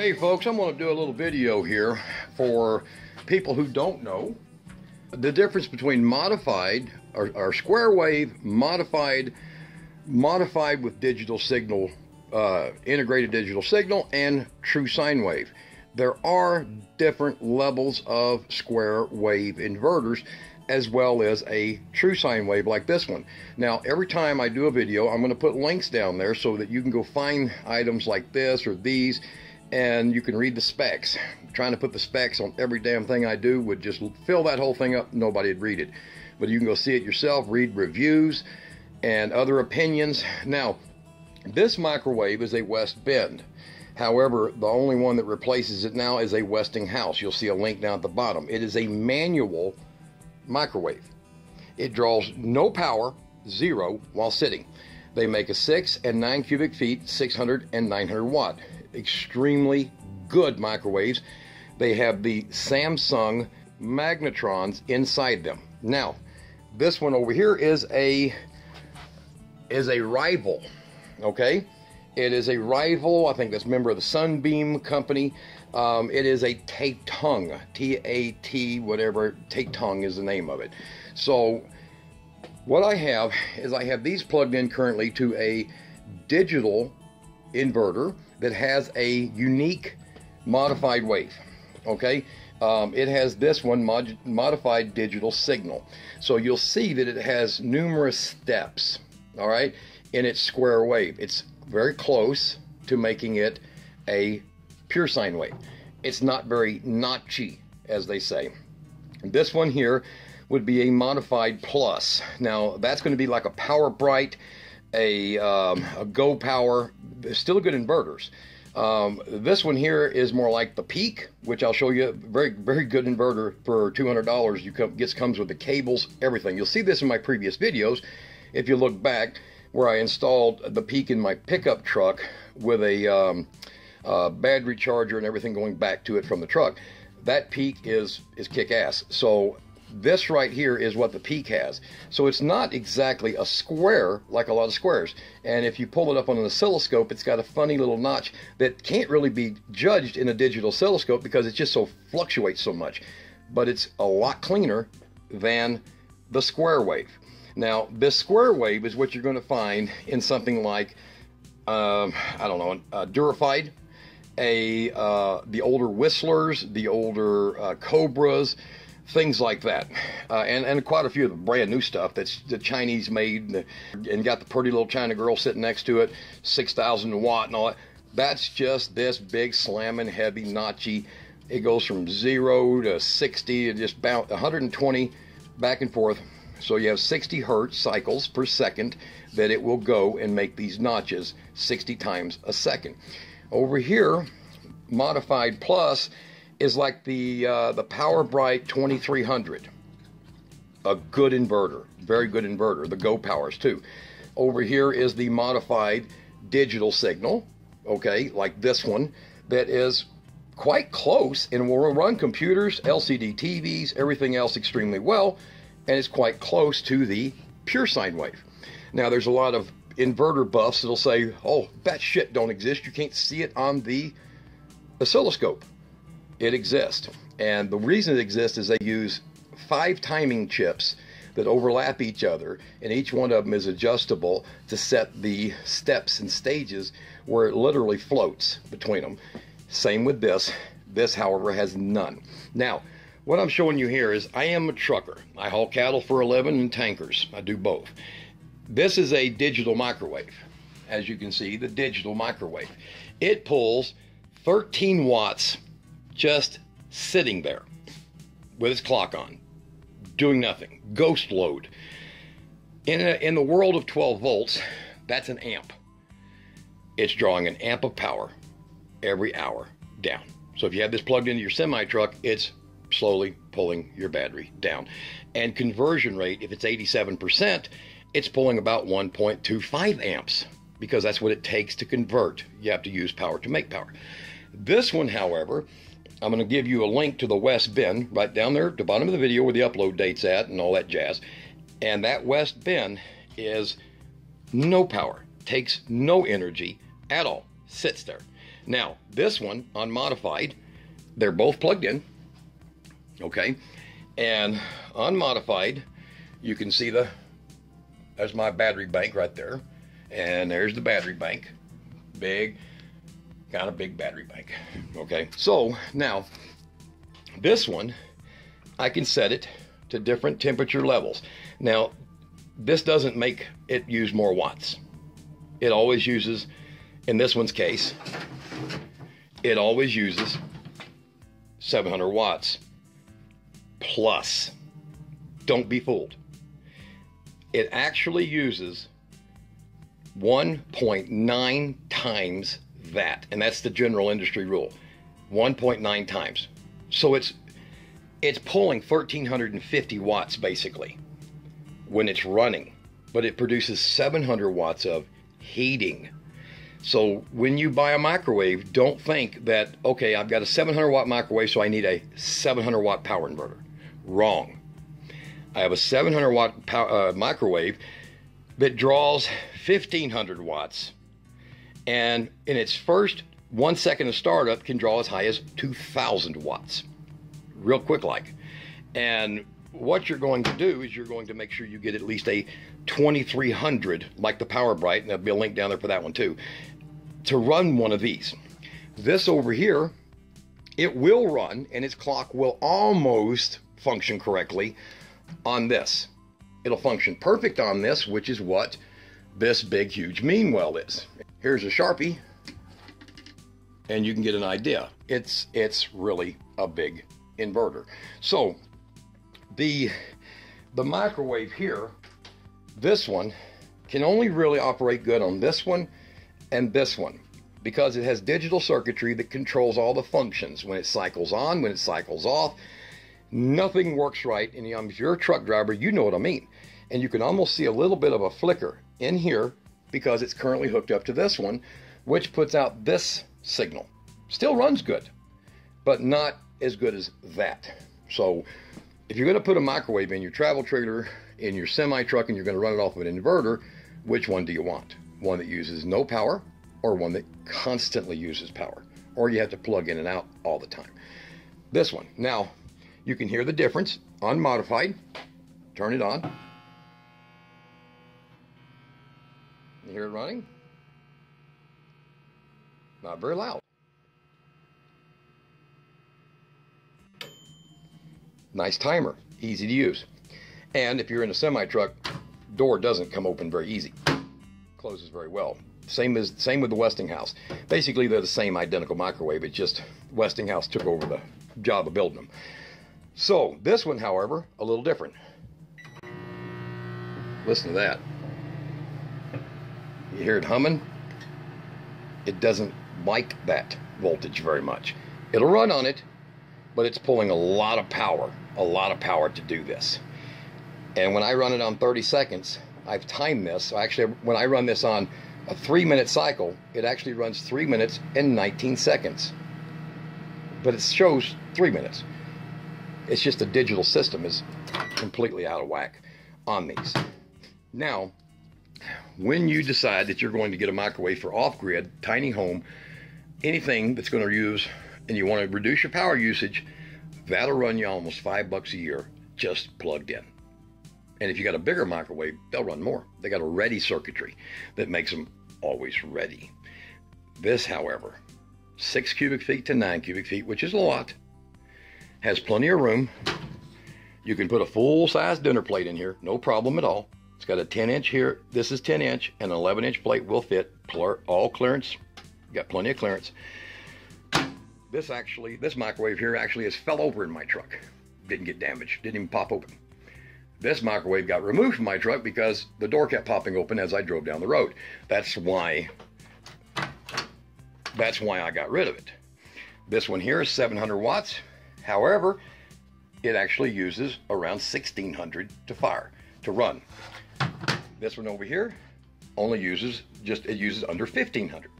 Hey folks, I'm going to do a little video here for people who don't know the difference between modified or, or square wave, modified, modified with digital signal, uh, integrated digital signal, and true sine wave. There are different levels of square wave inverters as well as a true sine wave like this one. Now, every time I do a video, I'm going to put links down there so that you can go find items like this or these and you can read the specs. Trying to put the specs on every damn thing I do would just fill that whole thing up. Nobody'd read it. But you can go see it yourself, read reviews and other opinions. Now, this microwave is a West Bend. However, the only one that replaces it now is a Westinghouse. You'll see a link down at the bottom. It is a manual microwave. It draws no power, zero, while sitting. They make a 6 and 9 cubic feet, 600 and 900 watt. Extremely good microwaves. They have the Samsung magnetrons inside them. Now, this one over here is a is a rival. Okay? It is a rival. I think that's member of the Sunbeam company. Um, it is a Tatung, T A T, whatever, Tatung is the name of it. So, what I have is I have these plugged in currently to a digital inverter that has a unique modified wave. Okay, um, it has this one mod modified digital signal. So you'll see that it has numerous steps. All right, in its square wave. It's very close to making it a pure sine wave. It's not very notchy, as they say. This one here would be a modified plus. Now that's going to be like a Power Bright, a, um, a Go Power, still good inverters. Um, this one here is more like the Peak, which I'll show you. Very, very good inverter for $200. You come, gets comes with the cables, everything. You'll see this in my previous videos. If you look back, where I installed the Peak in my pickup truck with a um, uh, battery charger and everything going back to it from the truck. That Peak is is kick ass. So this right here is what the peak has. So it's not exactly a square like a lot of squares. And if you pull it up on an oscilloscope, it's got a funny little notch that can't really be judged in a digital oscilloscope because it just so fluctuates so much. But it's a lot cleaner than the square wave. Now, this square wave is what you're going to find in something like, um, I don't know, a Durified, a uh, the older Whistlers, the older uh, Cobras, things like that, uh, and and quite a few of the brand new stuff that's the Chinese made and, got the pretty little China girl sitting next to it, six thousand watt and all that. That's just this big slamming heavy notchy. It goes from zero to sixty, just about 120 back and forth. So you have 60 hertz cycles per second that it will go and make these notches 60 times a second. Over here, modified plus is like the uh, the Power Bright 2300. A good inverter, very good inverter. The Go Powers too. Over here is the modified digital signal, okay, like this one, that is quite close and will run computers, LCD TVs, everything else extremely well, and it's quite close to the pure sine wave. Now, there's a lot of inverter buffs that'll say, oh, that shit don't exist. You can't see it on the oscilloscope it exists. And the reason it exists is they use five timing chips that overlap each other, and each one of them is adjustable to set the steps and stages where it literally floats between them. Same with this. This, however, has none. Now, what I'm showing you here is I am a trucker. I haul cattle for a living and tankers. I do both. This is a digital microwave. As you can see, the digital microwave. It pulls 13 watts just sitting there with his clock on, doing nothing, ghost load. In, a, in the world of 12 volts, that's an amp. It's drawing an amp of power every hour down. So if you have this plugged into your semi truck, it's slowly pulling your battery down. And conversion rate, if it's 87%, it's pulling about 1.25 amps because that's what it takes to convert. You have to use power to make power. This one, however, I'm going to give you a link to the West Bend right down there at the bottom of the video where the upload date's at and all that jazz. And that West Bend is no power, takes no energy at all, sits there. Now, this one unmodified, they're both plugged in. Okay. And unmodified, you can see the there's my battery bank right there. And there's the battery bank. Big, kind a big battery bank. Okay. So now this one, I can set it to different temperature levels. Now, this doesn't make it use more watts. It always uses, in this one's case, it always uses 700 watts plus. Don't be fooled. It actually uses 1.9 times that, and that's the general industry rule 1.9 times. So it's it's pulling 1350 watts basically when it's running, but it produces 700 watts of heating. So when you buy a microwave, don't think that, okay, I've got a 700 watt microwave, so I need a 700 watt power inverter. Wrong. I have a 700 watt power, uh, microwave that draws 1500 watts. And in its first one second of startup can draw as high as 2000 watts. Real quick like. And what you're going to do is you're going to make sure you get at least a 2300 like the Power Bright, and there'll be a link down there for that one too, to run one of these. This over here, it will run and its clock will almost function correctly on this. It'll function perfect on this, which is what this big, huge Meanwell is. Here's a Sharpie, and you can get an idea. It's, it's really a big inverter. So the, the microwave here, this one, can only really operate good on this one and this one because it has digital circuitry that controls all the functions when it cycles on, when it cycles off. Nothing works right. And um, if you're a truck driver, you know what I mean. And you can almost see a little bit of a flicker in here because it's currently hooked up to this one, which puts out this signal. Still runs good, but not as good as that. So if you're going to put a microwave in your travel trailer, in your semi truck, and you're going to run it off of an inverter, which one do you want? One that uses no power or one that constantly uses power? Or you have to plug in and out all the time. This one. Now, you can hear the difference. Unmodified. Turn it on. You hear it running? Not very loud. Nice timer, easy to use. And if you're in a semi truck, door doesn't come open very easy. Closes very well. Same as same with the Westinghouse. Basically, they're the same identical microwave. It's just Westinghouse took over the job of building them. So this one, however, a little different. Listen to that. You hear it humming? It doesn't like that voltage very much. It'll run on it, but it's pulling a lot of power, a lot of power to do this. And when I run it on 30 seconds, I've timed this. So Actually, when I run this on a three minute cycle, it actually runs three minutes and 19 seconds. But it shows three minutes. It's just the digital system is completely out of whack on these. Now, when you decide that you're going to get a microwave for off grid, tiny home, anything that's going to use and you want to reduce your power usage, that'll run you almost five bucks a year just plugged in. And if you got a bigger microwave, they'll run more. They got a ready circuitry that makes them always ready. This, however, six cubic feet to nine cubic feet, which is a lot, has plenty of room. You can put a full size dinner plate in here, no problem at all. It's got a 10 inch here. This is 10 inch, and an 11 inch plate will fit. All clearance. Got plenty of clearance. This actually, this microwave here actually has fell over in my truck. Didn't get damaged, didn't even pop open. This microwave got removed from my truck because the door kept popping open as I drove down the road. That's why, that's why I got rid of it. This one here is 700 watts. However, it actually uses around 1600 to fire, to run. This one over here only uses just, it uses under 1500.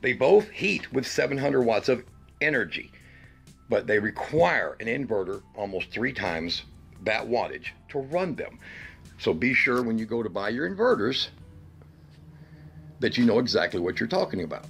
They both heat with 700 watts of energy, but they require an inverter almost three times that wattage to run them. So be sure when you go to buy your inverters that you know exactly what you're talking about.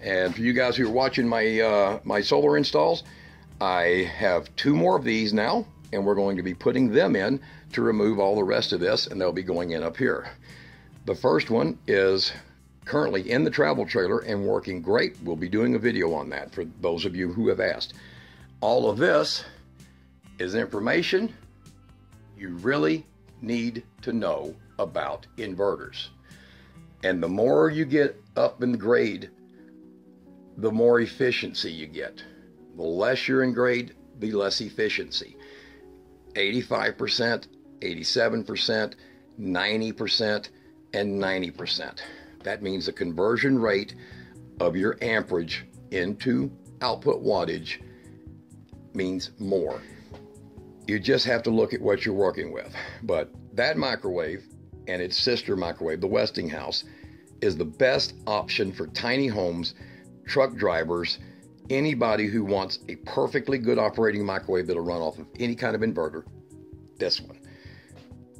And for you guys who are watching my uh, my solar installs, I have two more of these now, and we're going to be putting them in to remove all the rest of this, and they'll be going in up here. The first one is currently in the travel trailer and working great. We'll be doing a video on that for those of you who have asked. All of this is information you really need to know about inverters. And the more you get up in the grade, the more efficiency you get. The less you're in grade, the less efficiency. 85%, 87%, 90%, and 90%. That means the conversion rate of your amperage into output wattage means more. You just have to look at what you're working with. But that microwave and its sister microwave, the Westinghouse, is the best option for tiny homes, truck drivers, anybody who wants a perfectly good operating microwave that'll run off of any kind of inverter. This one.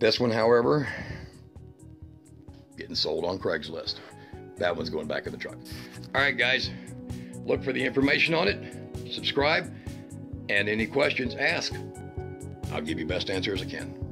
This one, however, getting sold on Craigslist. That one's going back in the truck. All right, guys, look for the information on it, subscribe, and any questions, ask. I'll give you best answer as I can.